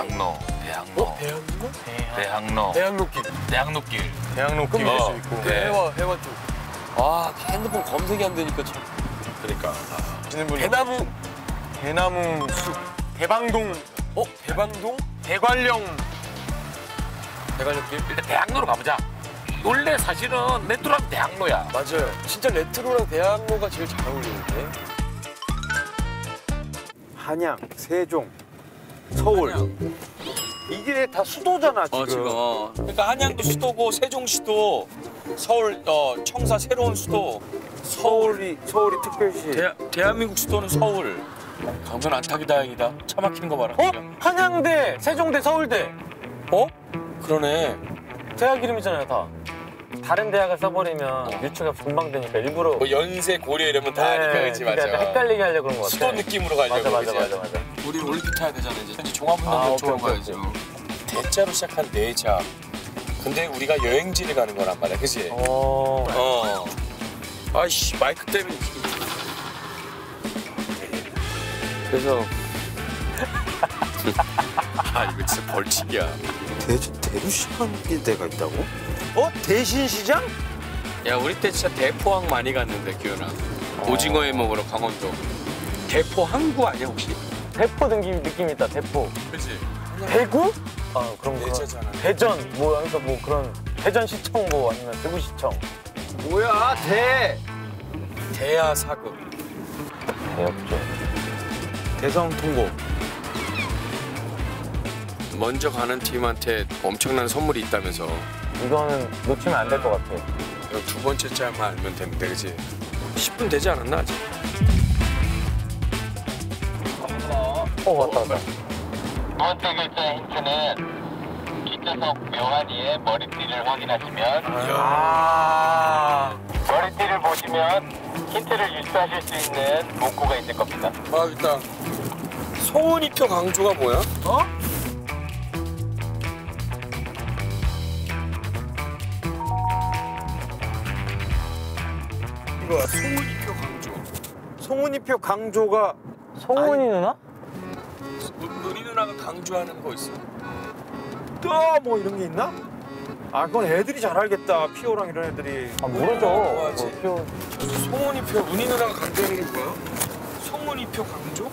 대학로, 대학로, 어? 대학로? 대학로, 대학로길. 대학로길. 대학로길 어, 수 있고. 네. 해와 해와 쪽. 아 핸드폰 검색이 안 되니까 참. 그러니까. 대나무. 대나무 숲. 대방동. 어 대방동? 대관령. 대관령길? 일단 대학로로 가보자. 원래 사실은 레트로하면 대학로야. 맞아요. 진짜 레트로랑 대학로가 제일 잘 어울리는데. 한양, 세종, 서울. 이게 다 수도잖아 지금. 어 지금 어. 그러니까 한양도 수도고 세종시도 서울 어 청사 새로운 수도 서울이 서울이 특별시. 대, 대한민국 수도는 서울 강변 안 타기 다행이다 차 막히는 거 봐라 어? 한양대, 세종대, 서울대. 어? 그러네 대학 이름이잖아요 다. 다른 대학을 써버리면 유추가 금방 되니까 일부러. 뭐 연세 고려 이러면 다 아니까 그치 그러니까 맞아 헷갈리게 하려고 그런 거 같아. 수도 느낌으로 가려고 맞아 맞아 그치? 맞아 맞아. 우리 올림픽 타야 되잖아 이제 아, 종합운동장 오케이, 쪽으로 오케이, 가야죠 대자로 시작한 네자 근데 우리가 여행지를 가는 거란 말이야 그치? 어. 어. 아이씨 마이크 때문에 그래서 아 이거 진짜 벌칙이야 대, 대구시간 데가 있다고? 어? 대신시장? 야 우리 때 진짜 대포항 많이 갔는데 기현아 오징어 회 먹으러 강원도 대포 항구 아니야 혹시? 대포 느낌 느낌 있다 대포. 그치 대구? 아 그럼 그런- 대저잖아 대전 뭐 그러니까 뭐 그런 대전시청 뭐 아니면 대구시청. 뭐야 대. 대야 사극 대역죠. 대성 통고. 먼저 가는 팀한테 엄청난 선물이 있다면서 이거는 놓치면 안 될 것 같아. 두 번째 짤만 알면 되는데 그치? 10분 되지 않았나 아직? 어 왔다 왔다. 두 번째 결정 힌트는 뒷좌석 묘한이의 머리띠를 확인하시면 아. 머리띠를 보시면 힌트를 유추하실 수 있는 문구가 있을 겁니다. 아 일단 송은이표 강조가 뭐야? 어? 이거 송은이표 강조 송은이표 강조가 송은이 누나? 은희 누나가 강조하는 거 있어 또뭐 이런 게 있나? 아 그건 애들이 잘 알겠다. 피오랑 이런 애들이. 아 모르죠. 뭐하지? 뭐, 표... 송은이 표 은희 누나가 강조하는 게 뭐야? 송은이 표 강조?